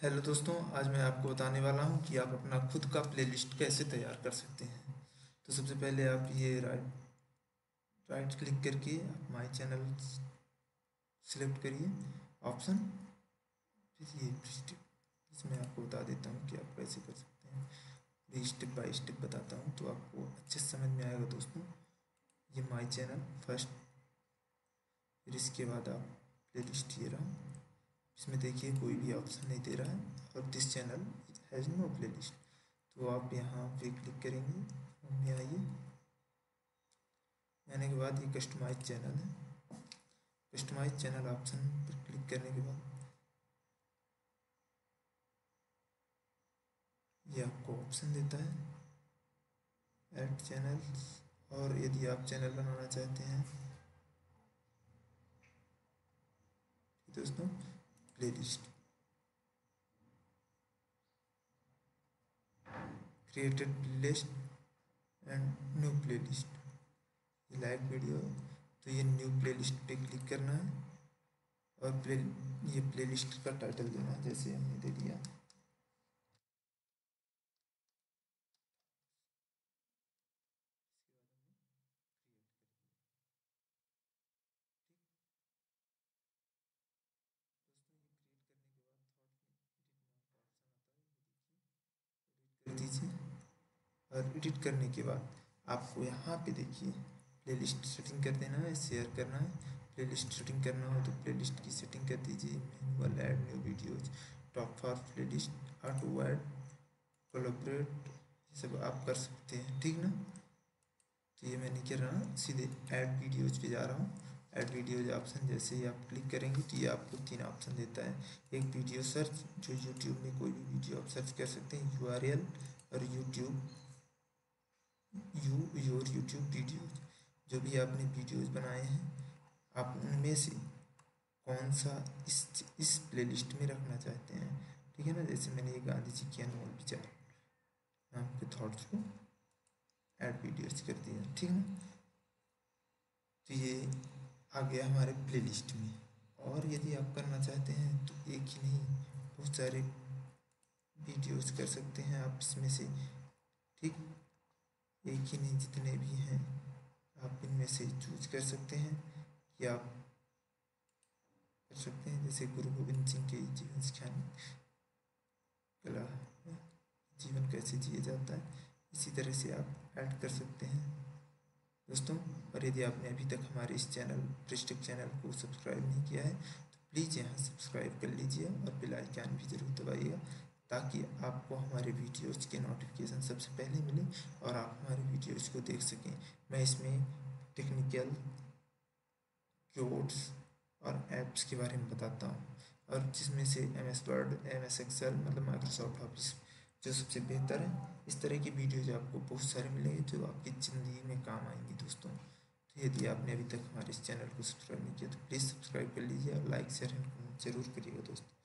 Hello दोस्तों, आज मैं आपको बताने वाला हूँ कि आप अपना खुद का प्लेलिस्ट कैसे तैयार कर सकते हैं। तो सबसे पहले आप ये राइट राइट क्लिक करके आप माय चैनल सिलेक्ट करिए। ऑप्शन फिर ये इसमें आपको बता देता हूँ कि आप कैसे कर सकते हैं। स्टेप बाय स्टेप बताता हूँ तो आपको अच्छे समझ में आएगा दोस्तों। ये माय चैनल फ़र्स्ट फिर इसके बाद आप प्ले लिस्ट ये रहा इसमें देखिए कोई भी ऑप्शन नहीं दे रहा है और this channel has no playlist तो आप यहाँ पे क्लिक करेंगे में आइए। आने के बाद ये कस्टमाइज चैनल है। कस्टमाइज चैनल ऑप्शन पर क्लिक करने के बाद ये आपको ऑप्शन देता है। ऐड चैनल और यदि आप चैनल बनाना चाहते हैं दोस्तों? Playlist. Created playlist and new playlist ये लाइव वीडियो तो ये न्यू प्लेलिस्ट पे क्लिक करना है और प्ले ये प्लेलिस्ट का टाइटल देना है, जैसे हमने दे दिया दोस्तों ये क्रिएट करने के बाद थॉट में एडिट नाम का ऑप्शन आता है ये देखिए एडिट कर दीजिए और एडिट करने के बाद आपको यहाँ पे देखिए प्लेलिस्ट सेटिंग कर देना है शेयर करना है। प्लेलिस्ट सेटिंग करना हो तो प्लेलिस्ट की सेटिंग कर दीजिए। Manual add new videos top for playlist auto add collaborate ये सब आप कर सकते हैं। ठीक ना? तो ये मैं नहीं कर रहा, सीधे ऐड वीडियोज़ पे जा रहा हूँ। ऐड वीडियोज़ ऑप्शन जैसे ही आप क्लिक करेंगे तो ये आपको तीन ऑप्शन देता है। एक वीडियो सर्च जो यूट्यूब में कोई भी वीडियो आप सर्च कर सकते हैं यूआरएल और YouTube you your YouTube videos जो भी आपने वीडियोज़ बनाए हैं, आप उनमें से कौन सा इस इस प्लेलिस्ट में रखना चाहते हैं? ठीक है ना? जैसे मैंने ये गांधी जी के अनमोल विचार नाम के थॉट्स को ऐड वीडियोज़ कर दिया, ठीक है तो ये आ गया हमारे प्लेलिस्ट में। और यदि आप करना चाहते हैं तो एक ही नहीं, बहुत सारे वीडियोस कर सकते हैं आप इसमें से, ठीक? एक ही नहीं जितने भी हैं, आप इनमें से चूज़ कर सकते हैं कि आप कर सकते हैं। जैसे गुरु गोविंद सिंह के जीवन सिखाने कला जीवन कैसे जिया जाता है, इसी तरह से आप ऐड कर सकते हैं। दोस्तों, और यदि आपने अभी तक हमारे इस चैनल प्रिस्टिक चैनल को सब्सक्राइब नहीं किया है तो प्लीज़ यहाँ सब्सक्राइब कर लीजिए और बेल आइकन भी ज़रूर दबाइएगा ताकि आपको हमारे वीडियोज़ के नोटिफिकेशन सबसे पहले मिले और आप हमारे वीडियोज़ को देख सकें। मैं इसमें टेक्निकल कोड्स और ऐप्स के बारे में बताता हूँ। और जिसमें से M S Word M S Excel मतलब माइक्रोसॉफ्ट ऑफ़िस जो सबसे बेहतर है, इस तरह की वीडियोज़ आपको बहुत सारे मिलेंगे जो आपकी ज़िंदगी में काम आएँगी दोस्तों। तो यदि आपने अभी तक हमारे इस चैनल को सब्सक्राइब नहीं किया तो प्लीज़ सब्सक्राइब कर लीजिए और लाइक शेयर ज़रूर करिएगा दोस्तों।